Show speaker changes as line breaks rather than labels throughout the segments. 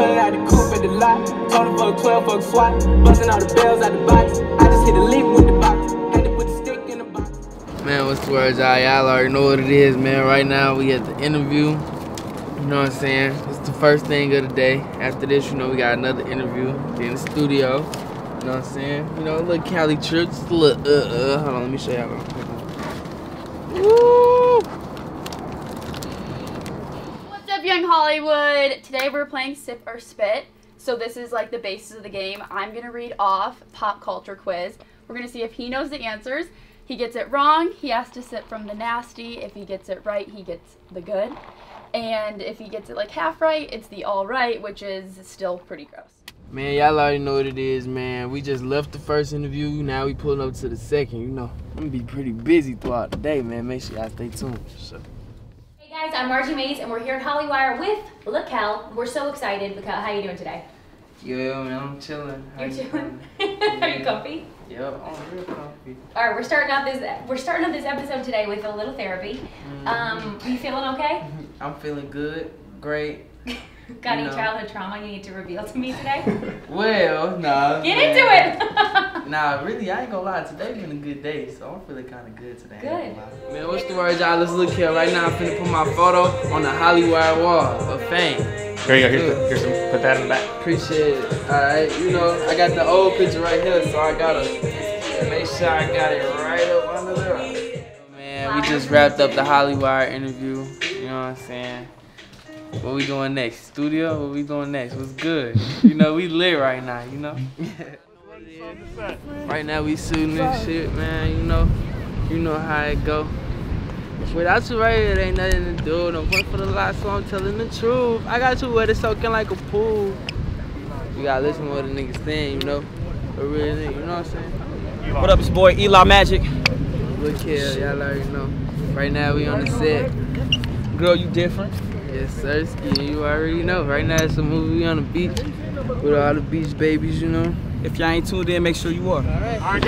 it out the coupe at the lot. Told him fuck 12, fuck. Busting all the bells out the box. I just hit a leap with the box.
Man, what's the y'all? Y'all already know what it is, man. Right now, we at the interview. You know what I'm saying? It's the first thing of the day. After this, you know, we got another interview in the studio. You know what I'm saying? You know, a little Cali trip, just a little uh uh. Hold on, let me show y'all. Woo!
What's up, Young Hollywood? Today we're playing Sip or Spit. So this is like the basis of the game. I'm gonna read off pop culture quiz. We're gonna see if he knows the answers. He gets it wrong, he has to sip from the nasty. If he gets it right, he gets the good. And if he gets it like half right, it's the all right, which is still pretty gross.
Man, y'all already know what it is, man. We just left the first interview. Now we pulling up to the second. You know, I'm gonna be pretty busy throughout the day, man. Make sure y'all stay tuned. So.
Guys, I'm Margie Mays, and we're here at Hollywire with Luh Kel. We're so excited. Luh Kel, how you doing today?
Yeah, man, I'm chilling. How
You're
you
chilling.
doing?
Are you comfy?
Yeah, I'm real comfy.
All right, we're starting out this we're starting out this episode today with a little therapy. Um, you feeling okay?
I'm feeling good, great.
Got any
No.
childhood trauma you need to reveal to me today?
Well, nah.
Get
man.
into it.
Nah, really, I ain't gonna lie. Today's been a good day, so I'm feeling kind of good today.
Good.
Man, what's the word, y'all? Let's look here. Right now, I'm finna put my photo on the Hollywood wall of fame.
Here you go. Here's, the, here's some. Put that in the back.
Appreciate it. Alright, you know, I got the old picture right here, so I gotta make sure I got it right up under there. Man, we just wrapped up the Hollywire interview. You know what I'm saying? What we doing next? Studio? What we doing next? What's good? You know, we lit right now, you know? right now we shooting this shit, man, you know. You know how it go. Without you right here, it ain't nothing to do. No point for the lie, so I'm telling the truth. I got you wet, it's soaking like a pool. You gotta listen to what the niggas saying, you know? A real nigga, you know what I'm saying?
What up, it's your boy Eli Magic.
Look here, y'all already know. Right now we on the set.
Girl, you different.
Yes, sir. You already know. Right now it's a movie on the beach with all the beach babies, you know.
If y'all ain't tuned in, make sure you are.
I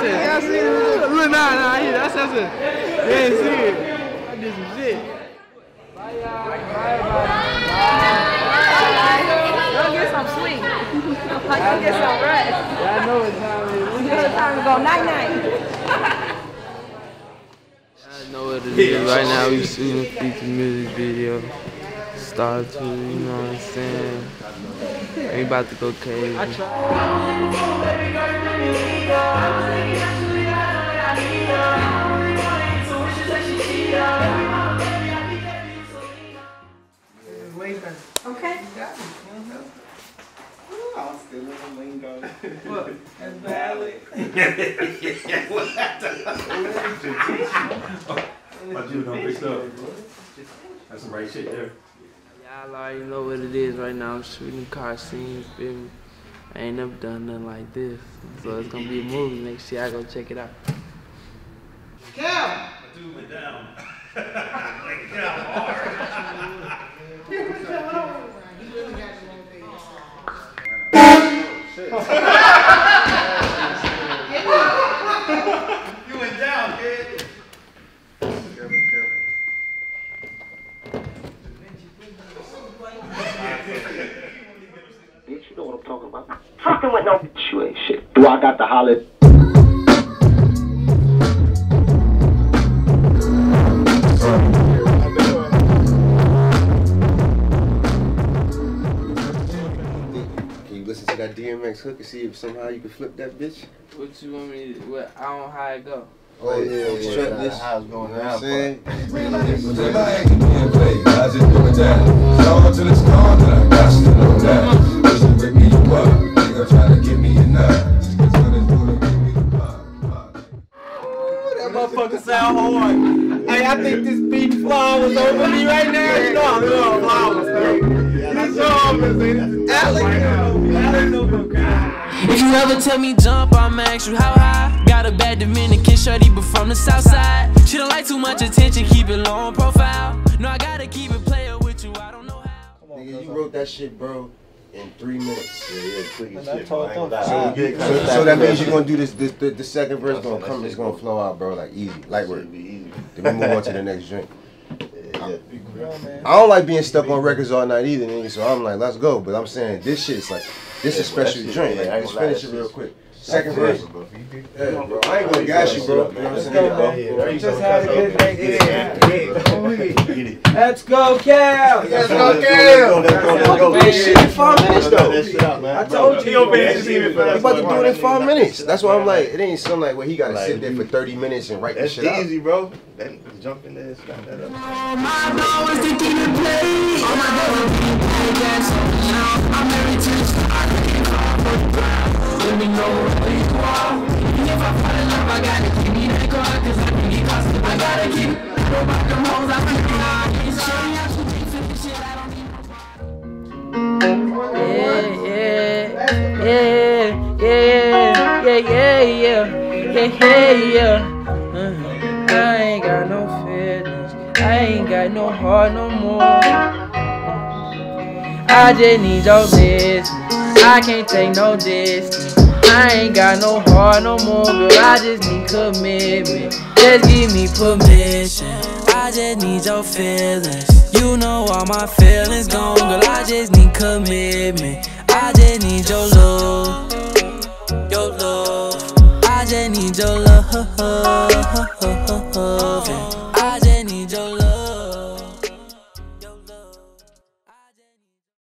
said, y'all see it? Look, nah, nah, I hear that. I said, you ain't see it. I did some shit.
Go get some sleep. Go get some rest.
Y'all know what time it is.
It's time to go night night.
I know what it is. Right now we shooting a feature music video. Star 2, you know what I'm saying? We about to go crazy.
My dude don't pick up. That's some right shit there.
Y'all already know what it is right now. I'm shooting car scenes, feel me? I ain't never done nothing like this. So it's gonna be a movie next year. I go check it out. Cal!
My dude went down. Went down hard. You went down, kid.
Bitch, you know what I'm talking about. Fucking with no bitch, you ain't shit. Do I got to holler?
That DMX hook and see if somehow you can flip that bitch?
What you want me to, what, I don't know how it go.
Oh yeah, yeah,
strap
yeah.
this.
How's going
You know
I'm
I'm? I just do it down. Strong till it's gone, then I got to know that. Just to break me you up. Nigga try to give me a get to this booty, give me the pop, pop.
That motherfucker sound hard. Hey, I think this beat flowers over me right now. You know I love flowers, man. You know I'm Alex, Alex,
If you ever tell me jump, I'ma ask you how high. Got
got a bad Dominican shorty, but from the south side. She don't like too much attention, keep it low on profile. No, I gotta keep it player with you, I don't know how.
Nigga, you wrote that shit, bro, in three minutes.
Yeah, yeah, quick as shit,
told
bro. I ain't
them
gonna lie.
five.
You get
So, so that means you're gonna do this, this the, the second verse
Okay,
gonna come, it's gonna flow out, bro, like easy, light work.
Should.
Then we move on to the next drink.
Yeah, yeah.
Come on, man.
I don't like being stuck on records all night either, nigga. So I'm like, let's go. But I'm saying this shit is like, this is special drink. Like,
I
just finish it real quick. Second verse. Yeah, bro. I ain't gonna gas you, bro.
Let's go,
Bro.
We just had a good night. Let's go, Cal.
Let's
go,
Cal.
Let's go, let's go.
Let's five minutes though.
I told you.
you're
about to do it in five minutes. That's why I'm like, it ain't something like where he gotta sit there for 30 minutes and write
this
shit out.
That's easy, bro. Then jump in there, snap that up. My
bro is the demon play. Oh my god, I'm married to yeah, yeah, yeah, yeah, yeah, yeah, yeah, yeah, yeah. Uh, I ain't got no feelings. I ain't got no heart no more. I just need your business. I can't take no distance. I ain't got no heart no more, girl. I just need commitment. Just give me permission. I just need your feelings. You know all my feelings gone, girl. I just need commitment. I just need